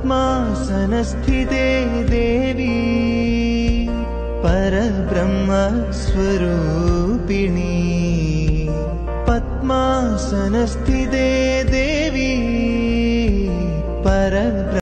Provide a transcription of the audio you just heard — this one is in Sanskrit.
पद्मासनस्थिते देवी परब्रह्मस्वरूपिणी पद्मासनस्थिते देवी पर